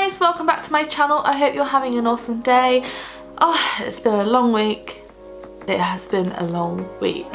guys, welcome back to my channel. I hope you're having an awesome day. Oh, it's been a long week. It has been a long week.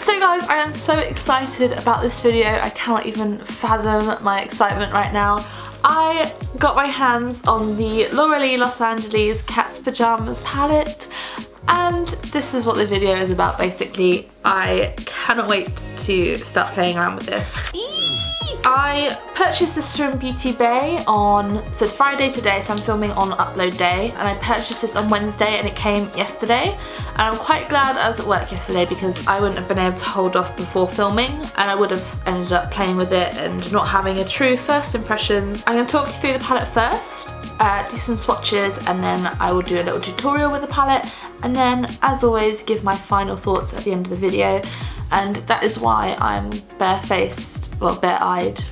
so guys, I am so excited about this video. I cannot even fathom my excitement right now. I got my hands on the Laura Lee Los Angeles Cat's Pajamas palette and this is what the video is about basically. I cannot wait to start playing around with this. I purchased this from Beauty Bay on, so it's Friday today, so I'm filming on upload day, and I purchased this on Wednesday and it came yesterday, and I'm quite glad I was at work yesterday because I wouldn't have been able to hold off before filming, and I would have ended up playing with it and not having a true first impressions. I'm going to talk you through the palette first, uh, do some swatches, and then I will do a little tutorial with the palette, and then, as always, give my final thoughts at the end of the video, and that is why I'm barefaced well, bare-eyed,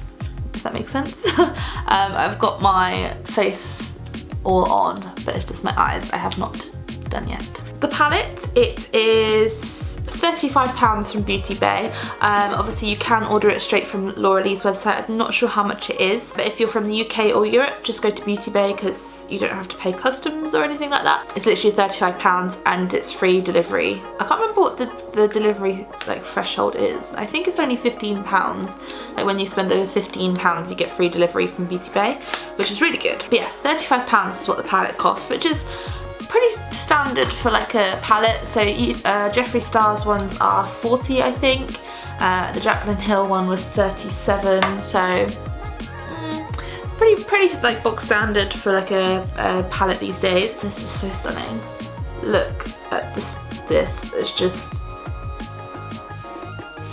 if that makes sense. um, I've got my face all on, but it's just my eyes I have not done yet. The palette, it is £35 from Beauty Bay. Um, obviously you can order it straight from Laura Lee's website. I'm not sure how much it is, but if you're from the UK or Europe, just go to Beauty Bay because you don't have to pay customs or anything like that. It's literally £35 and it's free delivery. I can't remember what the, the delivery like threshold is. I think it's only £15. Like when you spend over £15 you get free delivery from Beauty Bay, which is really good. But yeah, £35 is what the palette costs, which is pretty standard for like a palette. So uh, Jeffree Star's ones are 40 I think. Uh, the Jaclyn Hill one was 37 so mm, pretty pretty like box standard for like a, a palette these days. This is so stunning. Look at this, this, is just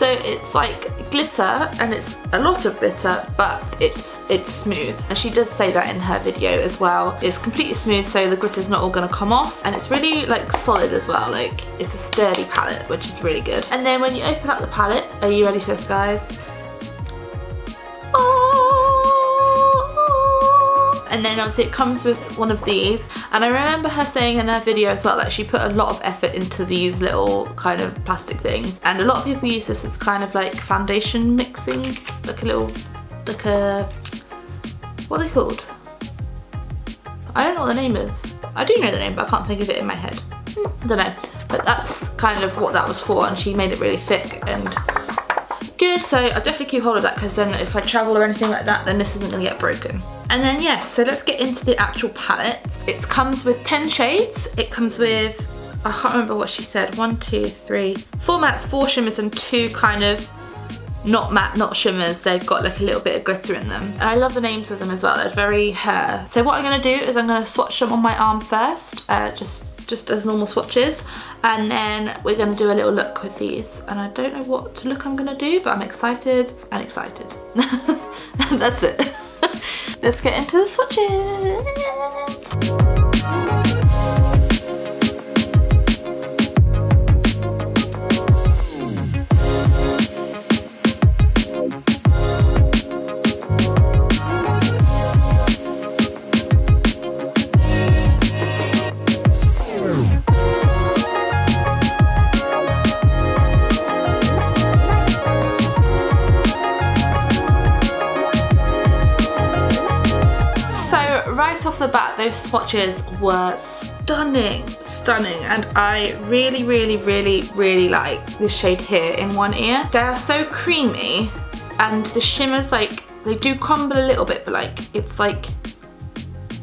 so it's like glitter and it's a lot of glitter but it's it's smooth and she does say that in her video as well. It's completely smooth so the glitter's not all going to come off and it's really like solid as well like it's a sturdy palette which is really good. And then when you open up the palette, are you ready for this guys? And then obviously it comes with one of these. And I remember her saying in her video as well that she put a lot of effort into these little kind of plastic things. And a lot of people use this as kind of like foundation mixing like a little like a what are they called? I don't know what the name is. I do know the name but I can't think of it in my head. I don't know. But that's kind of what that was for and she made it really thick and good. So I'll definitely keep hold of that because then if I travel or anything like that then this isn't going to get broken. And then yes, so let's get into the actual palette. It comes with 10 shades. It comes with, I can't remember what she said, one, two, three, four mattes, four shimmers and two kind of not matte, not shimmers. They've got like a little bit of glitter in them. And I love the names of them as well. They're very hair. So what I'm gonna do is I'm gonna swatch them on my arm first, uh, just just as normal swatches and then we're going to do a little look with these and I don't know what look I'm going to do but I'm excited and excited. That's it. Let's get into the swatches. Those swatches were stunning, stunning and I really really really really like this shade here in one ear. They are so creamy and the shimmers like they do crumble a little bit but like it's like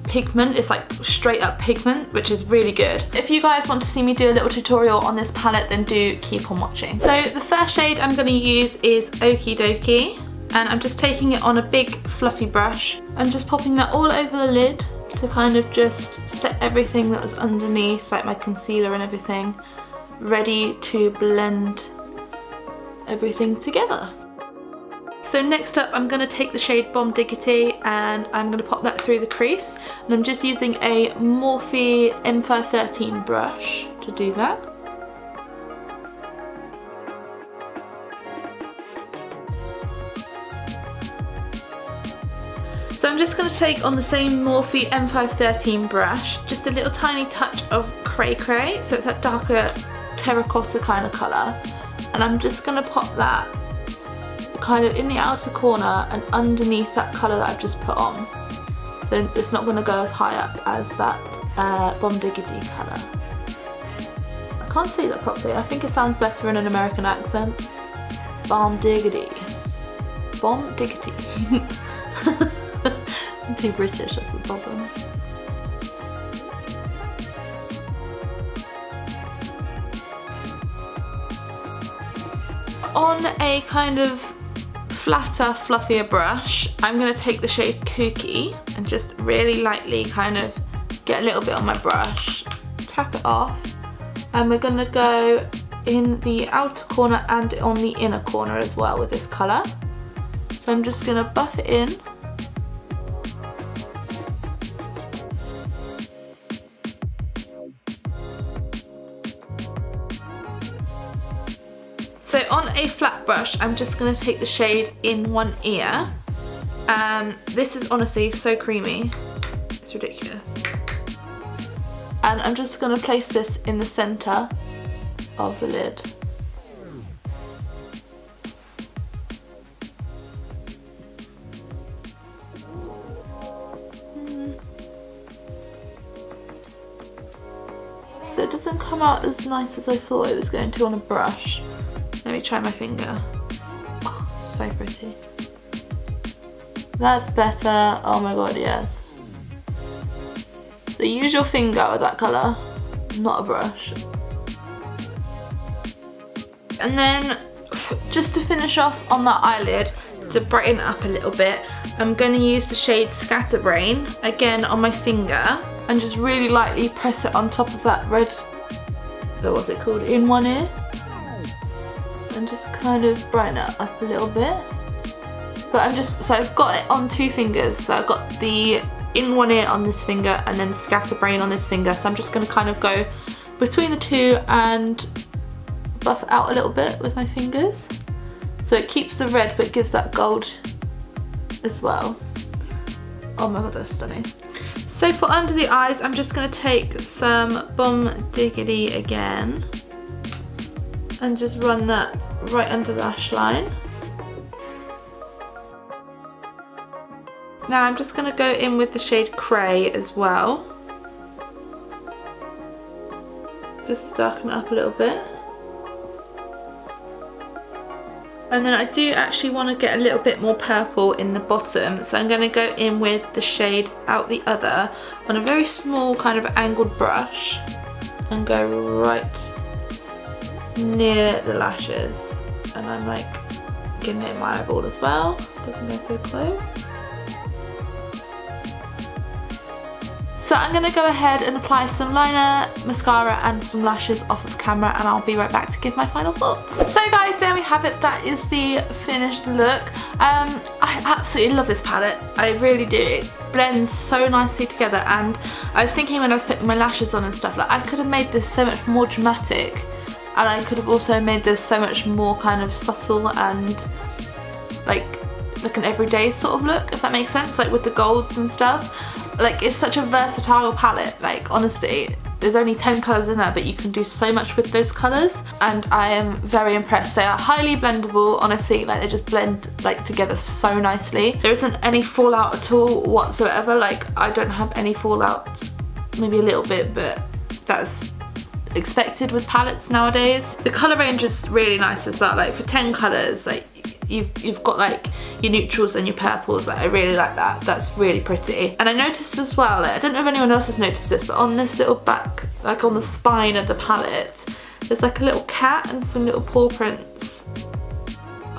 pigment, it's like straight up pigment, which is really good. If you guys want to see me do a little tutorial on this palette, then do keep on watching. So the first shade I'm gonna use is Okie Dokie and I'm just taking it on a big fluffy brush and just popping that all over the lid to kind of just set everything that was underneath, like my concealer and everything, ready to blend everything together. So next up I'm going to take the shade Bomb Diggity and I'm going to pop that through the crease and I'm just using a Morphe M513 brush to do that. So I'm just going to take on the same Morphe M513 brush, just a little tiny touch of Cray Cray, so it's that darker terracotta kind of colour. And I'm just going to pop that kind of in the outer corner and underneath that colour that I've just put on. So it's not going to go as high up as that uh, Bomb Diggity colour. I can't say that properly. I think it sounds better in an American accent. Bomb Diggity. Bomb Diggity. I'm British, that's the problem. On a kind of flatter, fluffier brush, I'm going to take the shade Kooky and just really lightly kind of get a little bit on my brush, tap it off, and we're going to go in the outer corner and on the inner corner as well with this colour. So I'm just going to buff it in So on a flat brush, I'm just to take the shade in one ear. Um, this is honestly so creamy. It's ridiculous. And I'm just to place this in the centre of the lid. So it doesn't come out as nice as I thought it was going to on a brush. Try my finger. Oh, so pretty. That's better. Oh my god, yes. Use your finger with that colour, not a brush. And then, just to finish off on that eyelid, to brighten up a little bit, I'm going to use the shade Scatterbrain, again on my finger, and just really lightly press it on top of that red, what's it called, in one ear and just kind of brighten it up a little bit. But I'm just, so I've got it on two fingers. So I've got the in one ear on this finger and then scatterbrain on this finger. So I'm just going to kind of go between the two and buff out a little bit with my fingers. So it keeps the red but gives that gold as well. Oh my god, that's stunning. So for under the eyes, I'm just going to take some Bomb Diggity again and just run that right under the lash line. Now I'm just going to go in with the shade Cray as well. Just darken it up a little bit. And then I do actually want to get a little bit more purple in the bottom. So I'm going to go in with the shade Out the Other on a very small kind of angled brush. And go right near the lashes. And I'm like getting it in my eyeball as well. Doesn't go so close. So I'm going to go ahead and apply some liner, mascara and some lashes off of camera and I'll be right back to give my final thoughts. So guys there we have it. That is the finished look. Um, I absolutely love this palette. I really do. It blends so nicely together and I was thinking when I was putting my lashes on and stuff like I could have made this so much more dramatic and I could have also made this so much more kind of subtle and like like an everyday sort of look if that makes sense like with the golds and stuff like it's such a versatile palette like honestly there's only 10 colours in there but you can do so much with those colours and I am very impressed. They are highly blendable honestly like they just blend like together so nicely. There isn't any fallout at all whatsoever like I don't have any fallout maybe a little bit but that's expected with palettes nowadays. The colour range is really nice as well, like for 10 colours, like you've, you've got like your neutrals and your purples, like I really like that, that's really pretty. And I noticed as well, like, I don't know if anyone else has noticed this, but on this little back, like on the spine of the palette, there's like a little cat and some little paw prints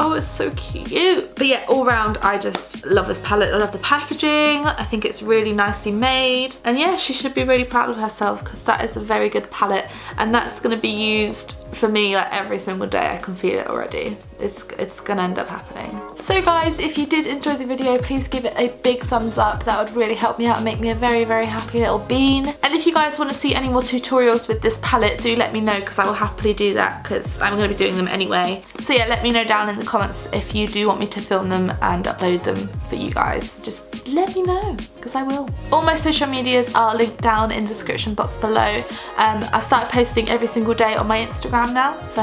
Oh, it's so cute. But yeah, all round, I just love this palette. I love the packaging. I think it's really nicely made. And yeah, she should be really proud of herself because that is a very good palette. And that's going to be used for me like every single day. I can feel it already it's, it's gonna end up happening. So guys, if you did enjoy the video, please give it a big thumbs up. That would really help me out and make me a very, very happy little bean. And if you guys want to see any more tutorials with this palette, do let me know because I will happily do that because I'm to be doing them anyway. So yeah, let me know down in the comments if you do want me to film them and upload them for you guys. Just let me know because I will. All my social medias are linked down in the description box below. Um, I've started posting every single day on my Instagram now, so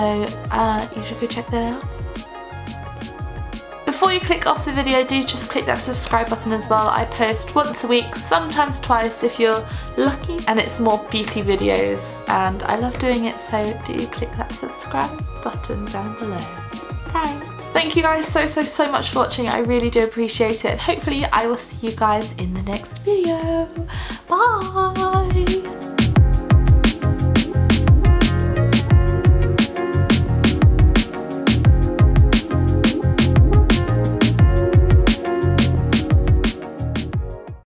uh, you should go check that out. Before you click off the video, do just click that subscribe button as well. I post once a week, sometimes twice if you're lucky, and it's more beauty videos, and I love doing it, so do click that subscribe button down below. Thanks. Thank you guys so, so, so much for watching. I really do appreciate it. Hopefully I will see you guys in the next video. Bye!